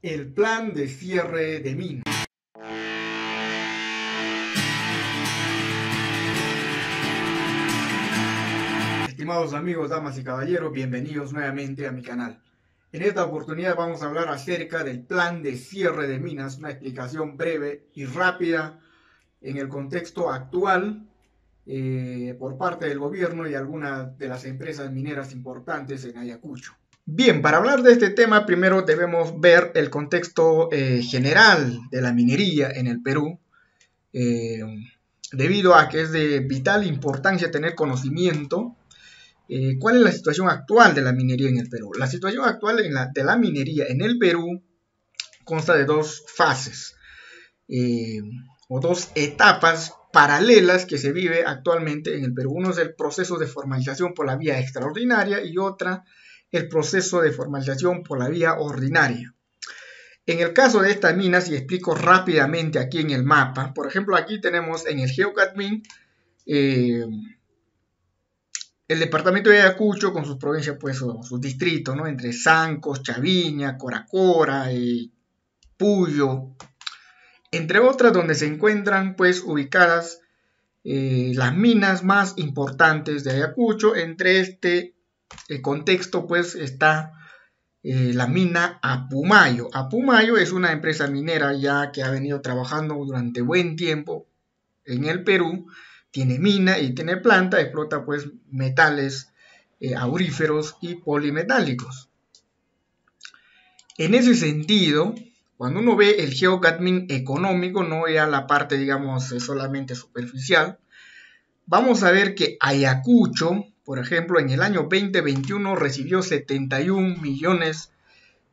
El plan de cierre de minas. Estimados amigos, damas y caballeros, bienvenidos nuevamente a mi canal. En esta oportunidad vamos a hablar acerca del plan de cierre de minas, una explicación breve y rápida en el contexto actual eh, por parte del gobierno y algunas de las empresas mineras importantes en Ayacucho. Bien, para hablar de este tema primero debemos ver el contexto eh, general de la minería en el Perú, eh, debido a que es de vital importancia tener conocimiento cuál es la situación actual de la minería en el Perú. La situación actual de la minería en el Perú consta de dos fases o dos etapas paralelas que se vive actualmente en el Perú. Uno es el proceso de formalización por la vía extraordinaria y otra el proceso de formalización por la vía ordinaria. En el caso de estas minas, y explico rápidamente aquí en el mapa, por ejemplo, aquí tenemos en el Geocadmin eh, el departamento de Ayacucho con sus provincias, pues, sus distritos, ¿no? Entre Sancos, Chaviña, Coracora, eh, Puyo, entre otras donde se encuentran pues ubicadas eh, las minas más importantes de Ayacucho. Entre este eh, contexto pues está eh, la mina Apumayo. Apumayo es una empresa minera ya que ha venido trabajando durante buen tiempo en el Perú. Tiene mina y tiene planta, explota pues metales auríferos y polimetálicos. En ese sentido, cuando uno ve el geocadmin económico, no ya la parte, digamos, solamente superficial, vamos a ver que Ayacucho, por ejemplo, en el año 2021 recibió 71 millones,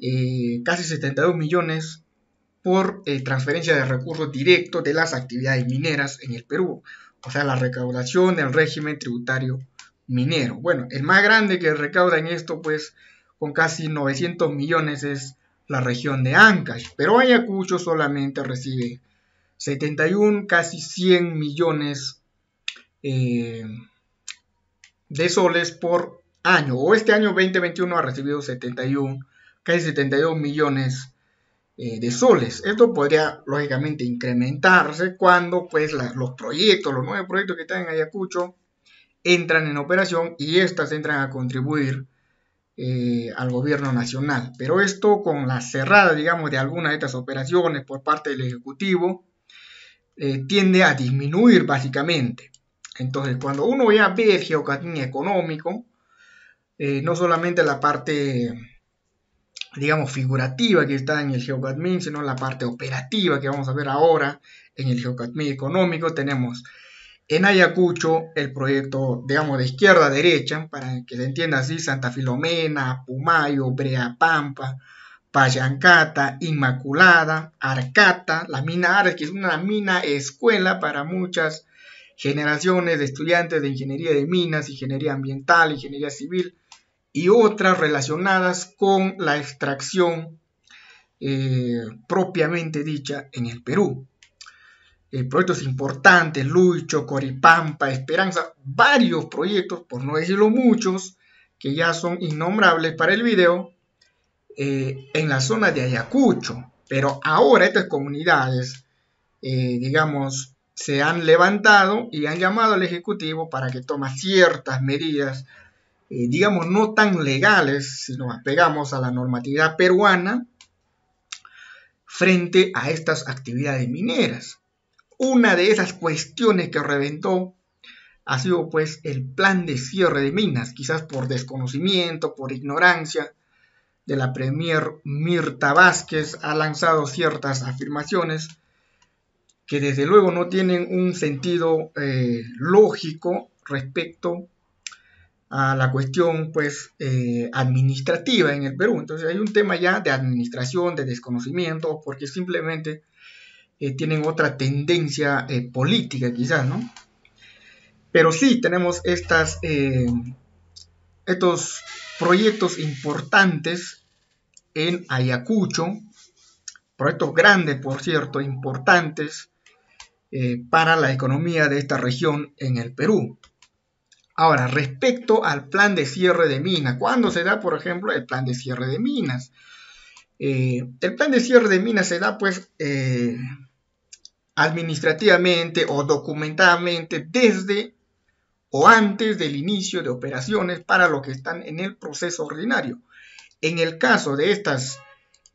eh, casi 72 millones por eh, transferencia de recursos directos de las actividades mineras en el Perú, o sea, la recaudación del régimen tributario minero. Bueno, el más grande que recauda en esto, pues, con casi 900 millones es la región de Ancash, pero Ayacucho solamente recibe 71, casi 100 millones eh, de soles por año, o este año 2021 ha recibido 71, casi 72 millones eh, de soles. Esto podría lógicamente incrementarse cuando pues los proyectos, los nuevos proyectos que están en Ayacucho entran en operación y estas entran a contribuir eh, al gobierno nacional. Pero esto con la cerrada, digamos, de algunas de estas operaciones por parte del Ejecutivo, eh, tiende a disminuir básicamente. Entonces, cuando uno ya ve el geocadmin económico, eh, no solamente la parte, digamos, figurativa que está en el geocadmin, sino la parte operativa que vamos a ver ahora en el geocadmin económico, tenemos en Ayacucho, el proyecto, digamos, de izquierda a derecha, para que se entienda así, Santa Filomena, Pumayo, Brea Pampa, Payancata, Inmaculada, Arcata, la mina Ares, que es una mina escuela para muchas generaciones de estudiantes de ingeniería de minas, ingeniería ambiental, ingeniería civil y otras relacionadas con la extracción eh, propiamente dicha en el Perú. Eh, proyectos importantes, Lucho, Coripampa, Esperanza, varios proyectos, por no decirlo muchos, que ya son innombrables para el video, eh, en la zona de Ayacucho. Pero ahora estas comunidades, digamos, se han levantado y han llamado al Ejecutivo para que tome ciertas medidas, digamos, no tan legales, si nos apegamos a la normatividad peruana, frente a estas actividades mineras. Una de esas cuestiones que reventó ha sido pues el plan de cierre de minas, quizás por desconocimiento, por ignorancia de la Premier Mirta Vázquez, ha lanzado ciertas afirmaciones que desde luego no tienen un sentido eh, lógico respecto a la cuestión pues eh, administrativa en el Perú. Entonces hay un tema ya de administración, de desconocimiento, porque simplemente eh, tienen otra tendencia política quizás, ¿no? Pero sí tenemos estos proyectos importantes en Ayacucho, proyectos grandes, por cierto, importantes para la economía de esta región en el Perú. Ahora, respecto al plan de cierre de minas, ¿cuándo se da, por ejemplo, el plan de cierre de minas? Eh, el plan de cierre de minas se da pues eh, administrativamente o documentadamente desde o antes del inicio de operaciones para los que están en el proceso ordinario. En el caso de estas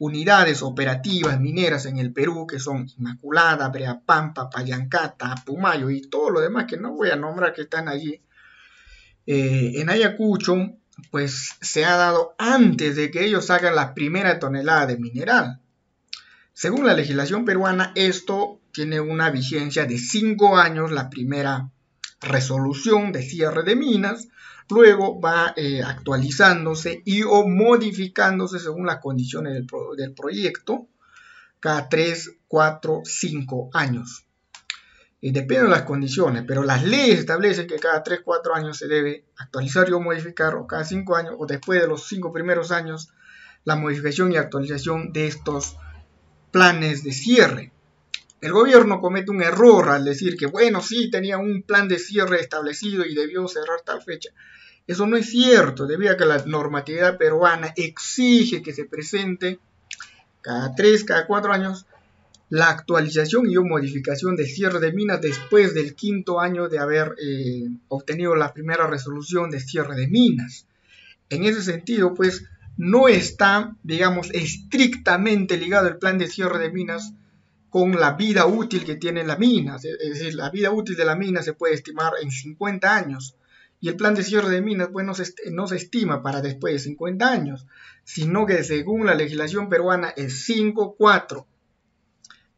unidades operativas mineras en el Perú, que son Inmaculada, Breapampa, Payancata, Pumayo y todo lo demás que no voy a nombrar que están allí, eh, en Ayacucho, pues se ha dado antes de que ellos hagan la primera tonelada de mineral. Según la legislación peruana, esto tiene una vigencia de cinco años, la primera resolución de cierre de minas, luego va eh, actualizándose y o modificándose según las condiciones del, proyecto cada 3, 4, 5 años depende de las condiciones, pero las leyes establecen que cada 3, 4 años se debe actualizar o modificar, o cada 5 años, o después de los 5 primeros años, la modificación y actualización de estos planes de cierre. El gobierno comete un error al decir que, bueno, sí, tenía un plan de cierre establecido y debió cerrar tal fecha. Eso no es cierto, debido a que la normatividad peruana exige que se presente cada 3, cada 4 años la actualización y o modificación de cierre de minas después del quinto año de haber eh, obtenido la primera resolución de cierre de minas. En ese sentido, pues, no está, digamos, estrictamente ligado el plan de cierre de minas con la vida útil que tiene la mina. Es decir, la vida útil de la mina se puede estimar en 50 años. Y el plan de cierre de minas pues, no, se, no se estima para después de 50 años, sino que según la legislación peruana es 5-4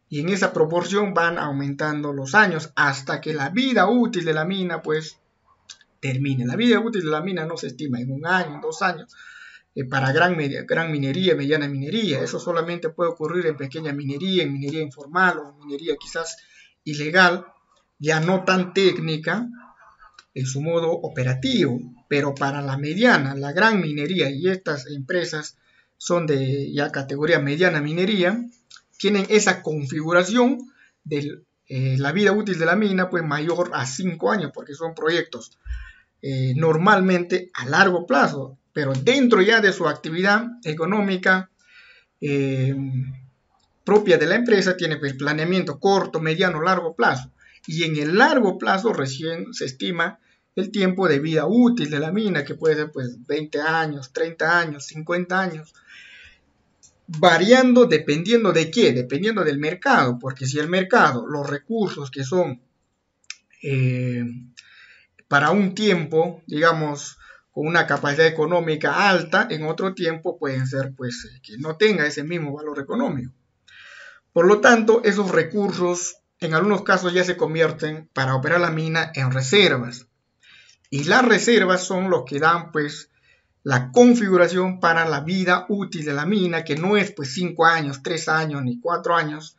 y en esa proporción van aumentando los años hasta que la vida útil de la mina pues termine. La vida útil de la mina no se estima en un año, en dos años, eh, para gran, gran minería, mediana minería. Eso solamente puede ocurrir en pequeña minería, en minería informal o minería quizás ilegal, ya no tan técnica en su modo operativo, pero para la mediana, la gran minería y estas empresas son de ya categoría mediana minería, tienen esa configuración de eh, la vida útil de la mina pues mayor a 5 años porque son proyectos eh, normalmente a largo plazo pero dentro ya de su actividad económica eh, propia de la empresa tiene pues, planeamiento corto, mediano, largo plazo. Y en el largo plazo recién se estima el tiempo de vida útil de la mina que puede ser pues 20 años, 30 años, 50 años variando dependiendo de qué, dependiendo del mercado, porque si el mercado, los recursos que son eh, para un tiempo, digamos, con una capacidad económica alta, en otro tiempo pueden ser pues que no tenga ese mismo valor económico. Por lo tanto, esos recursos en algunos casos ya se convierten para operar la mina en reservas. Y las reservas son los que dan pues la configuración para la vida útil de la mina, que no es pues 5 años, 3 años ni 4 años,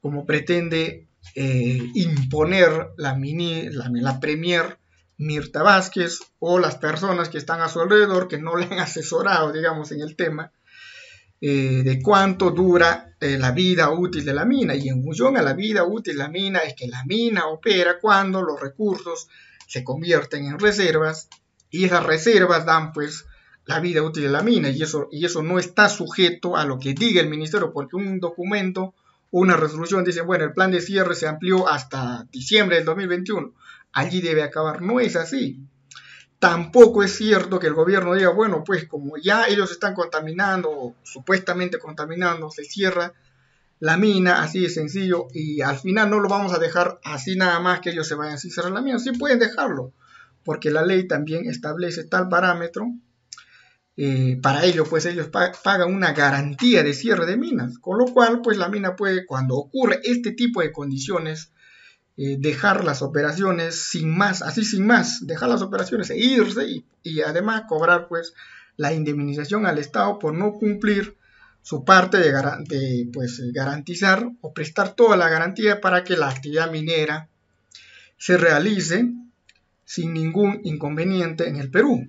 como pretende eh, imponer la, mini, la, Premier Mirta Vázquez o las personas que están a su alrededor que no le han asesorado, digamos, en el tema eh, de cuánto dura eh, la vida útil de la mina. Y en función a la vida útil de la mina es que la mina opera cuando los recursos se convierten en reservas y esas reservas dan pues la vida útil de la mina y eso, y eso no está sujeto a lo que diga el ministerio porque un documento una resolución dice, bueno, el plan de cierre se amplió hasta diciembre del 2021, allí debe acabar. No es así. Tampoco es cierto que el gobierno diga, bueno, pues como ya ellos están contaminando, supuestamente contaminando, se cierra la mina, así de sencillo, y al final no lo vamos a dejar así nada más que ellos se vayan a cerrar la mina. Sí pueden dejarlo, porque la ley también establece tal parámetro eh, para ello, pues ellos pagan una garantía de cierre de minas, con lo cual, pues la mina puede, cuando ocurre este tipo de condiciones, eh, dejar las operaciones sin más, así sin más, dejar las operaciones e irse y, además cobrar, pues, la indemnización al Estado por no cumplir su parte de, pues, garantizar o prestar toda la garantía para que la actividad minera se realice sin ningún inconveniente en el Perú.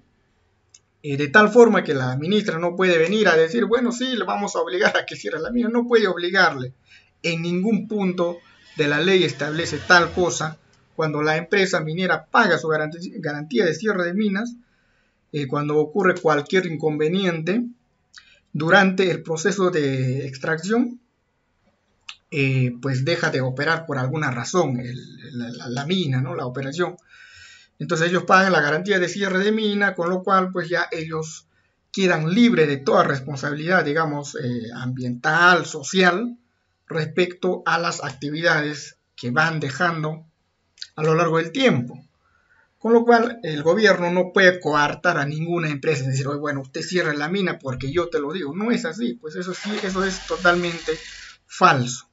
Eh, de tal forma que la ministra no puede venir a decir, bueno, sí, le vamos a obligar a que cierre la mina, no puede obligarle. En ningún punto de la ley establece tal cosa cuando la empresa minera paga su garantía de cierre de minas, eh, cuando ocurre cualquier inconveniente, durante el proceso de extracción, eh, pues deja de operar por alguna razón la, mina, ¿no? La operación. Entonces ellos pagan la garantía de cierre de mina, con lo cual pues ya ellos quedan libres de toda responsabilidad, digamos, eh, ambiental, social, respecto a las actividades que van dejando a lo largo del tiempo. Con lo cual, el gobierno no puede coartar a ninguna empresa y decir, bueno, usted cierra la mina porque yo te lo digo. No es así, pues eso sí, eso es totalmente falso.